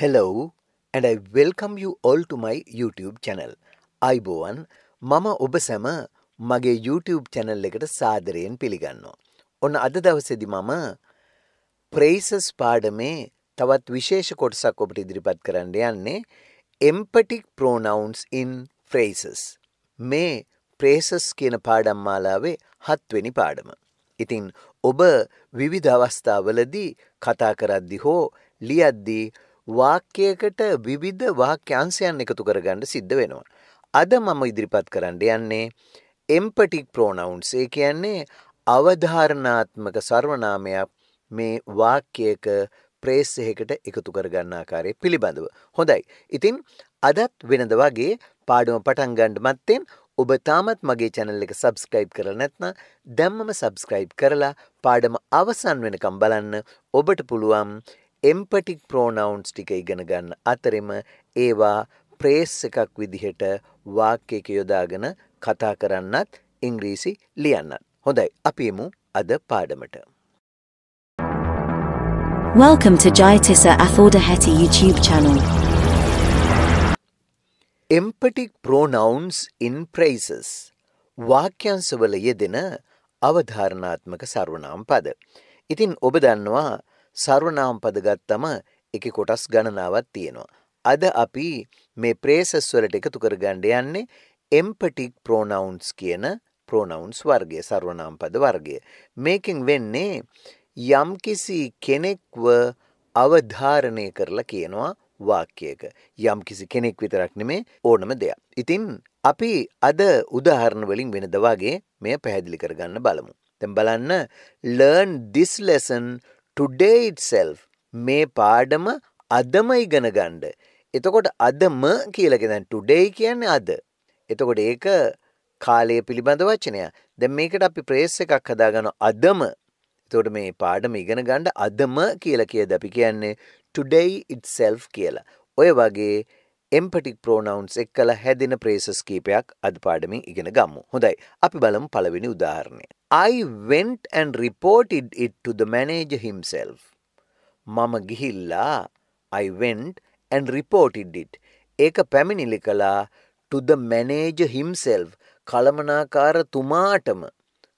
Hello and I welcome you all to my YouTube channel. අයිබෝවන් මම ඔබ සැම මගේ YouTube channel එකට සාදරයෙන් පිළිගන්නවා. ඔන්න අද දවසේදි මම ප්‍රේසස් පාඩමේ තවත් විශේෂ කොටසක් ඔබට ඉදිරිපත් කරන්න යන්නේ emphatic pronouns in phrases. මේ ප්‍රේසස් කියන පාඩම් මාලාවේ හත්වෙනි පාඩම. ඉතින් ඔබ විවිධ අවස්ථාවලදී කතා කරද්දි හෝ ලියද්දී වාක්‍යයකට විවිධ වාක්‍යංශයන් එකතු කරගන්න සිද්ධ වෙනවා. අද මම ඉදිරිපත් කරන්න යන්නේ එම්පටික් ප්‍රෝනවුන්ස් ඒ කියන්නේ අවධාරණාත්මක සර්වනාමයක් මේ වාක්‍යයක ප්‍රේස් එකකට එකතු කරගන්න ආකාරය පිළිබඳව. හොඳයි. ඉතින් අදත් වෙනද වගේ පාඩම පටන් ගන්න මත්තෙන් ඔබ තාමත් මගේ channel එක subscribe කරලා නැත්නම් දැම්මම subscribe කරලා පාඩම අවසන් වෙනකම් බලන්න ඔබට පුළුවන් එම්පටික් ප්‍රෝනවුන්ස් ටික ඉගෙන ගන්න අතරෙම ඒවා ප්‍රේස් එකක් විදිහට වාක්‍යයක යොදාගෙන කතා කරන්නත් ඉංග්‍රීසි ලියන්නත්. හොඳයි අපි එමු අද පාඩමට. Welcome to Jayatissa Athodaheti YouTube channel. Emphatic pronouns in phrases වාක්‍යංශවල යෙදෙන අවධාරණාත්මක සර්වනාම් පද. ඉතින් ඔබ දන්නවා සර්වනාම් පද ගත්තම එක කොටස් ගණනාවක් තියෙනවා. අද අපි මේ ප්‍රේසස් වලට එකතු කරගන්න යන්නේ එම්පටික් ප්‍රෝනවුන්ස් කියන ප්‍රෝනවුන්ස් වර්ගය සර්වනාම් පද වර්ගය. මේකෙන් වෙන්නේ යම්කිසි කෙනෙක්ව අවධාරණය කරලා කියනවා වාක්‍යයක. යම් කිසි කෙනෙක් විතරක් නෙමේ ඕනම දෙයක්. ඉතින් අපි අද උදාහරණ වලින් වෙනද වගේ මෙය පැහැදිලි කරගන්න බලමු. දැන් බලන්න learn this lesson today itself මේ පාඩම අදම ඉගෙන ගන්න. එතකොට අදම කියලා කියන today කියන්නේ අද. එතකොට ඒක කාලය පිළිබඳ වචනය. දැන් මේකට අපි ප්‍රේස් එකක් හදාගන්න අදම. එතකොට මේ පාඩම ඉගෙන ගන්න අදම කියලා කියද අපි කියන්නේ today itself කියලා. ඔය වගේ එම්පටික් ප්‍රෝනවුන්ස් එක්කලා හැදෙන ප්‍රේසස් කීපයක් අද පාඩමින් ඉගෙන ගමු. හොඳයි. අපි බලමු පළවෙනි උදාහරණය. I went and reported it to the manager himself. මම ගිහිල්ලා I went and reported it. ඒක පැමිණිලි කළා to the manager himself. කළමනාකාරතුමාටම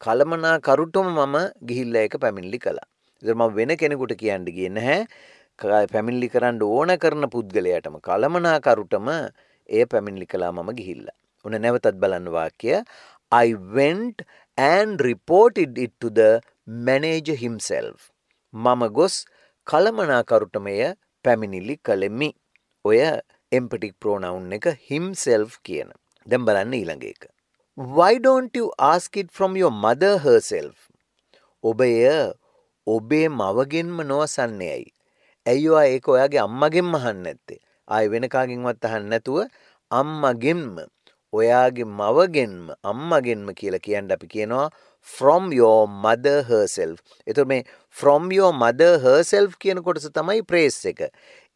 කළමනාකරුටම මම ගිහිල්ලා ඒක පැමිණිලි කළා. ඒතර මම වෙන කෙනෙකුට කියන්න ගියේ නැහැ. පැමිණිලි කරන්න ඕන කරන පුද්ගලයාටම කළමනාකරුටම එය පැමිණිලි කළා මම ගිහිල්ලා. ඔන්න නැවතත් බලන්න වාක්‍ය I went and reported it to the manager himself. මම ගොස් කළමනාකරුටමය පැමිණිලි කළෙමි. ඔය එම්පටික් ප්‍රෝනවුන් එක himself කියන. දැන් බලන්න ඊළඟ එක. Why don't you ask it from your mother herself? ඔබ එය ඔබේ මවගෙන්ම නොවසන්නේ ඇයි? ඇයි ඔයා ඒක ඔයාගේ අම්මගෙන්ම අහන්නේ නැත්තේ? ආයෙ වෙන කාගෙන්වත් අහන්න නැතුව අම්මගෙන්ම ඔයාගේ මවගෙන්ම අම්මගෙන්ම කියලා කියන්න අපි කියනවා from your mother herself. එතකොට මේ from your mother herself කියන කොටස තමයි praise එක.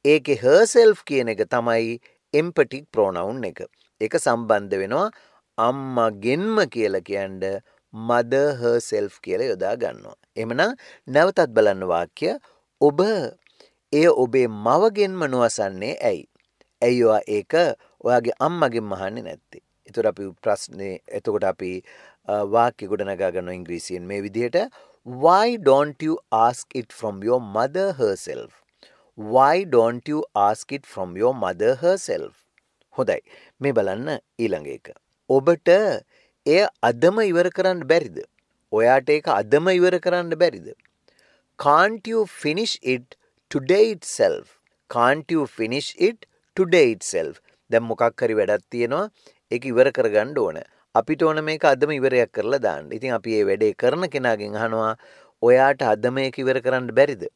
ඒකේ herself කියන එක තමයි emphatic pronoun එක. ඒක සම්බන්ධ වෙනවා අම්මගෙන්ම කියලා කියන්න mother herself කියලා යොදා ගන්නවා. එහෙමනම් නැවතත් බලන්න වාක්‍ය ඔබ එය ඔබේ මවගෙන්ම නොවසන්නේ ඇයි? ඇයි ඔයා ඒක ඔයාගේ අම්මගෙන් අහන්නේ නැත්තේ? එතකොට අපි ප්‍රශ්නේ එතකොට අපි වාක්‍ය ගොඩනගා ගන්නවා ඉංග්‍රීසියෙන් මේ විදිහට why don't you ask it from your mother herself? why don't you ask it from your mother herself? හොඳයි. මේ බලන්න ඊළඟ එක. ඔබට එය අදම ඉවර කරන්න බැරිද? ඔයාට ඒක අදම ඉවර කරන්න බැරිද? can't you finish it today itself? can't you finish it today itself? දැන් මොකක් හරි වැඩක් තියෙනවා ඒක ඉවර කරගන්න ඕන. අපිට ඕන මේක අදම ඉවරයක් කරලා දාන්න. ඉතින් අපි මේ වැඩේ කරන කෙනාගෙන් අහනවා ඔයාට අදම මේක ඉවර කරන්න බැරිද?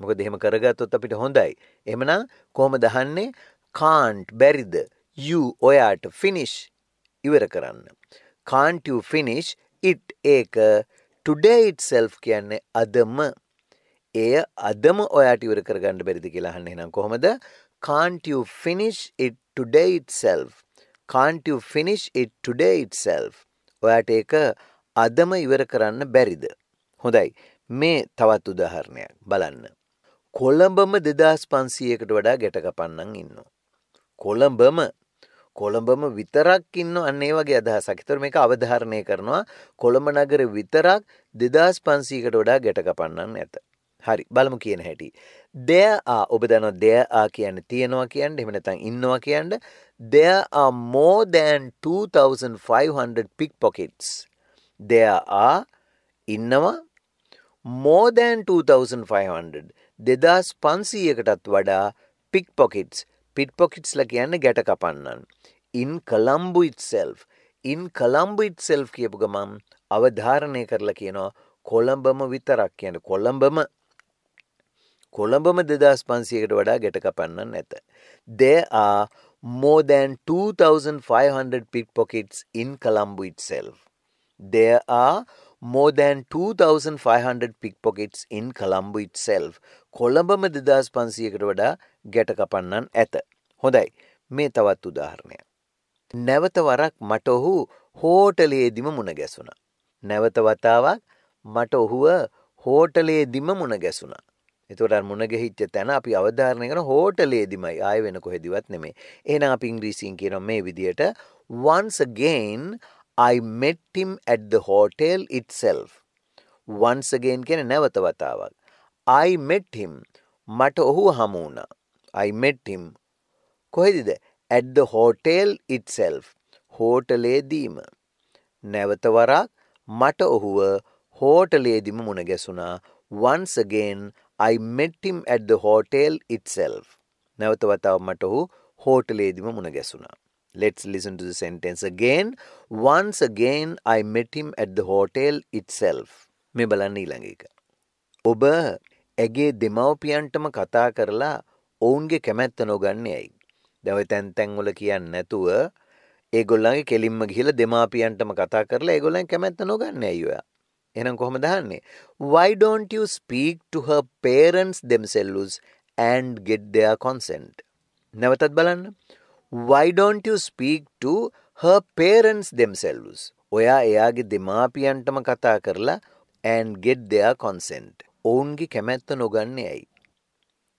මොකද එහෙම කරගත්තොත් අපිට හොඳයි. එහෙමනම් කොහොමද අහන්නේ? can't බැරිද? you ඔයාට finish ඉවර කරන්න. can't you finish it ඒක today itself කියන්නේ අදම එය අදම ඔයාට ඉවර කරගන්න බැරිද කියලා අහන්න එහෙනම් කොහොමද? Can't you finish it today itself? Can't you finish it today itself? ඔයාට ඒක අදම ඉවර කරන්න බැරිද? හොඳයි. මේ තවත් උදාහරණයක් බලන්න. කොළඹම දෙදස් පන්සියකට වඩා ගැට කපන්නන් ඉන්න. කොළඹම කොළඹම විතරක් ඉන්න අන්නේ වගේ අදහසක්. ඒතර මේක අවධාරණය කරනවා. කොළඹ නගර විතරක් 2500කට වඩා ගැට කපන්නන් නැත. හරි බලමු කියන හැටි. there are ඔබ දන්නවා there are කියන්නේ තියනවා කියන්නේ එහෙම නැත්නම් ඉන්නවා කියන්නේ there are more than 2500 pickpockets. there are ඉන්නවා more than 2500 2500කටත් වඩා pickpockets පිට්පොකිට්ස්ලා කියන්නේ ගැට කපන්නන්. in Colombo itself in Colombo itself කියපු ගමන් අවධාරණය කරලා කියනවා කොළඹම විතරක් කියන්නේ කොළඹම කොළඹම 2500කට වඩා ගැට කපන්නන් නැත. There are more than 2500 pickpockets in Colombo itself. There are more than 2500 pickpockets in Colombo itself. කොළඹම 2500කට වඩා ගැට කපන්නන් ඇත. හොඳයි. මේ තවත් උදාහරණයක්. නැවත වරක් මට ඔහු හෝටලයේදිම මුණ ගැසුණා. නැවත වතාවක් මට ඔහුව හෝටලයේදිම මුණ ගැසුණා. එතකොට අර මුණ ගැහිච්ච තැන අපි අවධාරණය කරන හෝටලයේදිමයි ආය වෙන කොහෙදිවත් නෙමෙයි. එහෙනම් අපි ඉංග්‍රීසියෙන් කියනවා මේ විදියට once again I met him at the hotel itself. once again කියන නැවත වතාවක්. I met him මට ඔහුව හමු වුණා. I met him කොහෙදද? at the hotel itself හෝටලේදීම නැවත වරක් මට ඔහුව හෝටලේදීම මුණ ගැසුණා once again I met him at the hotel itself නැවත වතාවක් මට ඔහු හෝටලේදීම මුණ ගැසුණා Let's listen to the sentence again. Once again I met him at the hotel itself. මේ බලන්න ඊළඟ එක. ඔබ ඇගේ දෙමව්පියන්ටම කතා කරලා ඔවුන්ගේ කැමැත්ත නොගන්නේ ඇයි? දැන් ඔය තැන් තැන් වල කියන්නේ නැතුව ඒගොල්ලන්ගේ කෙලින්ම ගිහිල්ලා දෙමාපියන්ටම කතා කරලා ඒගොල්ලන් කැමැත්ත නොගන්නේ ඇයි ඔයා? එහෙනම් කොහොමද අහන්නේ? Why don't you speak to her parents themselves and get their consent? නැවතත් බලන්න. Why don't you speak to her parents themselves? ඔයා එයාගේ දෙමාපියන්ටම කතා කරලා and get their consent. ඔවුන්ගේ කැමැත්ත නොගන්නේ ඇයි?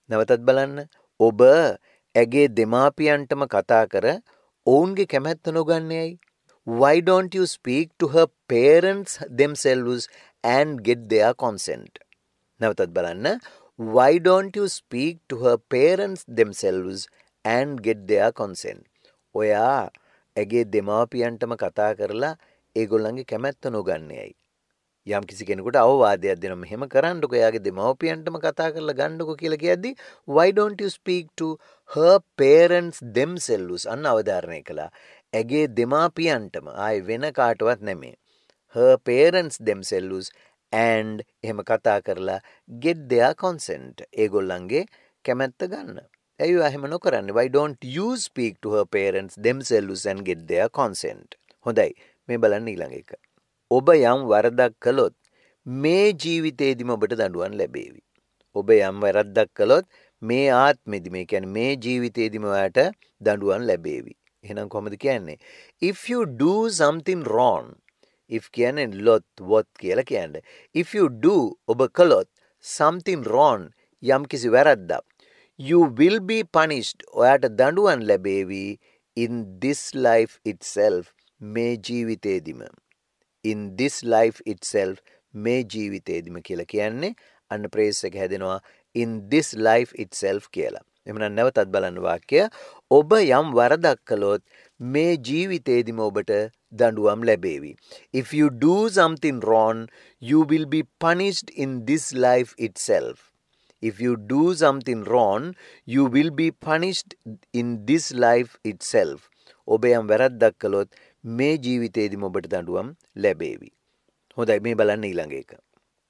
නැවතත් බලන්න. ඔබ ඇගේ දෙමාපියන්ටම කතා කර ඔවුන්ගේ කැමැත්ත නොගන්නේ ඇයි? Why don't you speak to her parents themselves and get their consent? නැවතත් බලන්න. Why don't you speak to her parents themselves and get their consent? ඔයා ඇගේ දෙමාපියන්ටම කතා කරලා ඒගොල්ලන්ගේ කැමැත්ත නොගන්නේ ඇයි? යම් කිසි කෙනෙකුට අවවාදයක් දෙනවා මෙහෙම කරන්නකො එයාගේ දෙමව්පියන්ටම කතා කරලා ගන්නකො කියලා කියද්දි why don't you speak to her parents themselves අන්න අවධාරණය කළා ඇගේ දෙමාපියන්ටම ආයි වෙන කාටවත් නෙමෙයි. Her parents themselves and එහෙම කතා කරලා get their consent. ඒගොල්ලන්ගේ කැමැත්ත ගන්න. ඇයි එහෙම නොකරන්නේ? Why don't you speak to her parents themselves and get their consent? හොඳයි. මේ බලන්න ඊළඟ එක. ඔබ යම් වරදක් කළොත් මේ ජීවිතේදිම ඔබට දඬුවම් ලැබේවි. ඔබ යම් වැරද්දක් කළොත් මේ ආත්මෙදි මේ කියන්නේ මේ ජීවිතේදිම ඔයාට දඬුවම් ලැබේවි. එහෙනම් කොහොමද කියන්නේ? if you do something wrong if කියන්නේ lot what කියලා කියන්නේ. if you do ඔබ කළොත් something wrong යම් කිසි වැරද්දක් you will be punished ඔයාට දඬුවම් ලැබේවි in this life itself මේ ජීවිතේදිම in this life itself මේ ජීවිතේදිම කියලා කියන්නේ අන්න ප්‍රේස් එක හැදෙනවා in this life itself කියලා. එමනම් නැවතත් බලන්න වාක්‍ය ඔබ යම් වරදක් කළොත් මේ ජීවිතේදිම ඔබට දඬුවම් ලැබේවි. If you do something wrong, you will be punished in this life itself. If you do something wrong, you will be punished in this life itself. ඔබ යම් වැරද්දක් කළොත් මේ ජීවිතේදිම ඔබට දඬුවම් ලැබේවි. හොඳයි මේ බලන්න ඊළඟ එක.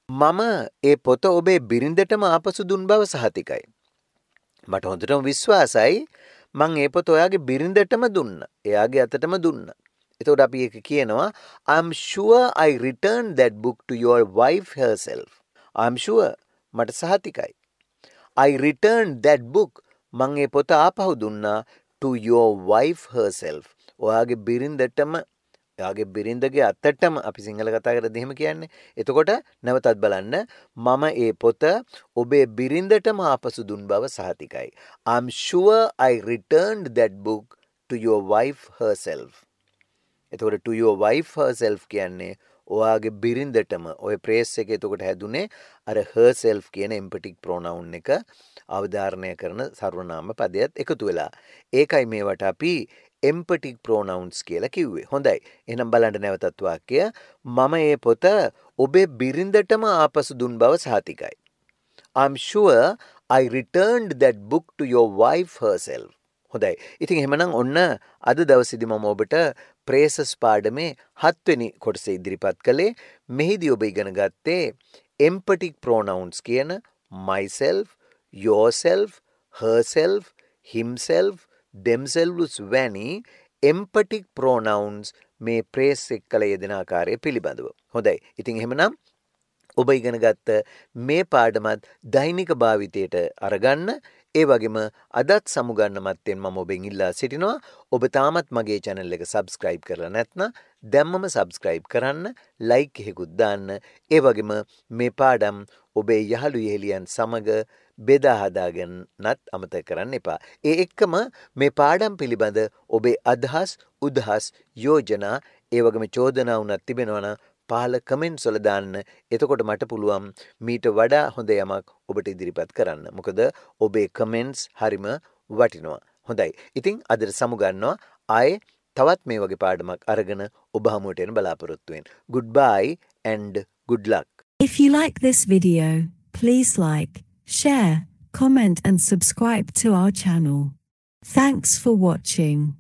මම ඒ පොත ඔබේ බිරිඳටම ආපසු දුන් බව සහතිකයි. මට හොඳටම විශ්වාසයි මං ඒ පොත ඔයාගේ බිරිඳටම දුන්න. එයාගේ අතටම දුන්න. එතකොට අපි ඒක කියනවා I'm sure I returned that book to your wife herself. I'm sure මට සහතිකයි. I returned that book මං ඒ පොත ආපහු දුන්නා to your wife herself. ඔයාගේ බිරිඳටම යාගේ බිරිඳගේ අත්තටම අපි සිංහල කතා කර දෙහෙම කියන්නේ. එතකොට නැවතත් බලන්න මම ඒ පොත ඔබේ බිරිඳටම ආපසු දුන් බව සහතිකයි. I'm sure I returned that book to your wife herself. එතකොට to your wife herself කියන්නේ ඔයාගේ බිරිඳටම ඔය ප්‍රේස් එක එතකොට හැදුනේ අර herself කියන එම්පටික් ප්‍රෝනවුන් එක අවධාරණය කරන සර්වනාම පදයත් එකතු වෙලා. ඒකයි මේවට අපි එම්පටික් ප්‍රෝනවුන්ස් කියලා කිව්වේ. හොඳයි. එහෙනම් බලන්න නැවතත් වාක්‍යය මම ඒ පොත ඔබේ බිරිඳටම ආපසු දුන් බව සහතිකයි. I'm sure I returned that book to your wife herself. හොඳයි. ඉතින් එහෙමනම් ඔන්න අද දවසේදී මම ඔබට ප්‍රේසස් පාඩමේ හත්වෙනි කොටස ඉදිරිපත් කළේ මෙහිදී ඔබ ඉගෙන ගත්තේ එම්පටික් ප්‍රෝනවුන්ස් කියන myself, yourself, herself, himself, themselves වැනි එම්පටික් ප්‍රෝනවුන්ස් මේ ප්‍රේස් එක් කළ යෙදෙන ආකාරය පිළිබඳව. හොඳයි. ඉතින් එහෙමනම් ඔබ ඉගෙන ගත්ත මේ පාඩමත් දෛනික භාවිතයට අරගන්න ඒ වගේම අදත් සමුගන්න මත්තෙන් මම ඔබෙන් ඉල්ලා සිටිනවා ඔබ තාමත් මගේ channel එක subscribe කරලා නැත්නම් දැම්මම subscribe කරන්න like එකකුත් දාන්න ඒ වගේම මේ පාඩම් ඔබේ යහළු යෙහෙලියන් සමග බෙදා හදාගන්නත් අමතක කරන්න එපා. ඒ එක්කම මේ පාඩම් පිළිබඳ ඔබේ අදහස් උදහස් යෝජනා ඒ වගේම චෝදනා වුණත් තිබෙනවා නම් පහල කමෙන්ට්ස් වල දාන්න. එතකොට මට පුළුවන් මීට වඩා හොඳ යමක් ඔබට ඉදිරිපත් කරන්න. මොකද ඔබේ කමෙන්ට්ස් හරිම වටිනවා. හොඳයි. ඉතින් අදට සමුගන්නවා ආයේ තවත් මේ වගේ පාඩමක් අරගෙන ඔබ හමුවට එන බලාපොරොත්තු වෙන්න. Goodbye and good luck. If you like this video, please like, share, comment and subscribe to our channel. Thanks for watching.